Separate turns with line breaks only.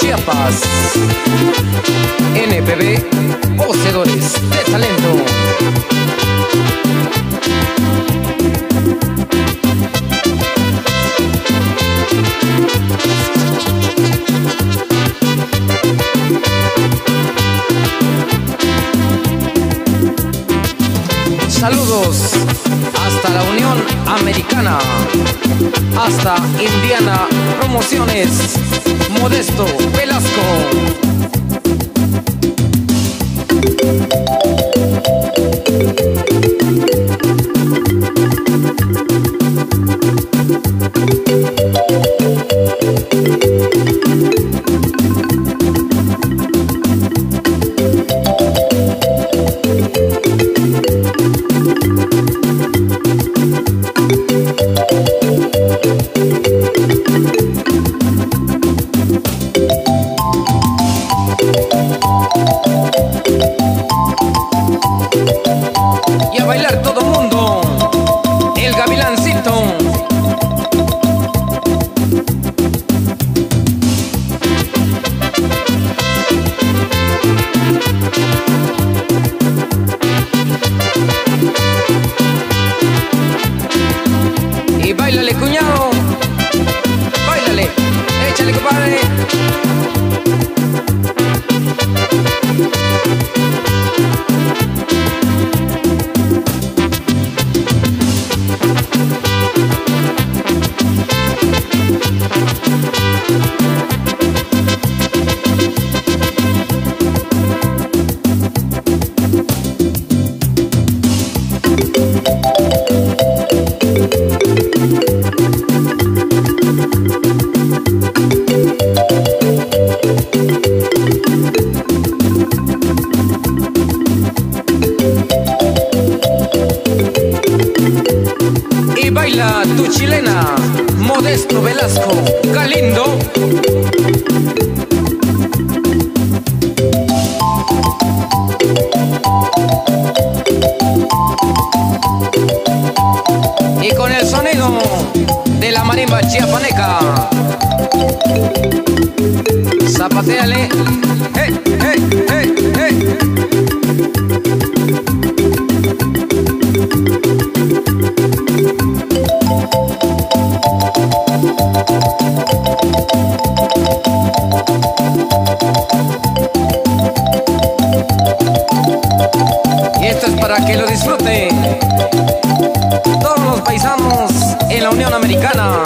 Chiapas. NPB, poseedores de talento. Saludos hasta la Unión Americana, hasta Indiana Promociones, Modesto Velasco. Y bailale cuñado, bailale, échale compadre. Chilena, Modesto Velasco, Galindo. Y con el sonido de la marimba chiapaneca. Zapateale. Y esto es para que lo disfruten todos los paisanos en la Unión Americana.